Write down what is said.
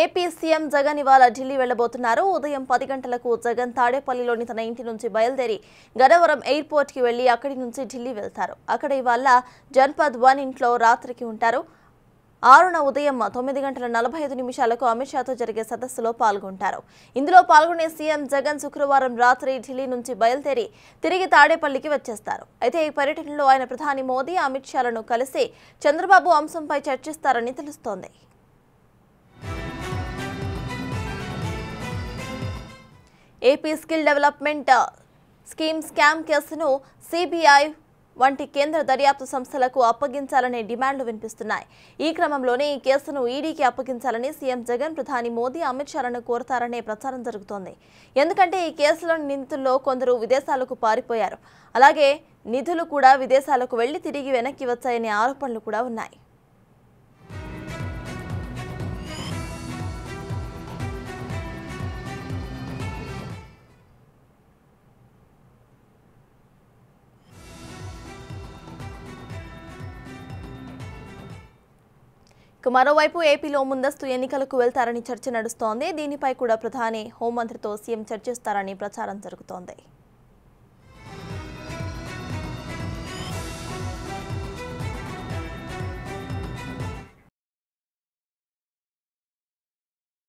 AP CM Jagan ఇవాళ ఢిల్లీ వెళ్ళబోతున్నారు ఉదయం పది గంటలకు జగన్ తాడేపల్లిలోని తన ఇంటి నుంచి బయలుదేరి గన్నవరం ఎయిర్పోర్ట్కి వెళ్ళి అక్కడి నుంచి ఢిల్లీ వెళ్తారు. అక్కడ ఇవాళ జన్పద్ వన్ ఇంట్లో రాత్రికి ఉంటారు. ఆరున ఉదయం తొమ్మిది గంటల నలభై ఐదు నిమిషాలకు అమిత్ షాతో జరిగే సదస్సులో పాల్గొంటారు. ఇందులో పాల్గొనే సీఎం జగన్ శుక్రవారం రాత్రి ఢిల్లీ నుంచి బయలుదేరి తిరిగి తాడేపల్లికి వచ్చేస్తారు. అయితే ఈ పర్యటనలో ఆయన ప్రధాని మోదీ అమిత్ షాలను కలిసి చంద్రబాబు అంశంపై చర్చిస్తారని తెలుస్తోంది. AP skill development scheme scam కేసును సిబిఐ వంటి కేంద్ర దర్యాప్తు సంస్థలకు అప్పగించాలనే డిమాండ్లు వినిపిస్తున్నాయి. ఈ క్రమంలోనే ఈ కేసును ఈడీకి అప్పగించాలని సీఎం జగన్ ప్రధాని మోదీ అమిత్ షాలను కోరతారనే ప్రచారం జరుగుతోంది. ఎందుకంటే ఈ కేసులోని నిందితుల్లో కొందరు విదేశాలకు పారిపోయారు. అలాగే నిధులు కూడా విదేశాలకు వెళ్ళి తిరిగి వెనక్కి వచ్చాయనే ఆరోపణలు కూడా ఉన్నాయి. మరోవైపు ఏపీలో ముందస్తు ఎన్నికలకు వెళ్తారని చర్చ నడుస్తోంది. దీనిపై కూడా ప్రధాని హోంమంత్రితో సీఎం చర్చిస్తారని ప్రచారం జరుగుతోంది.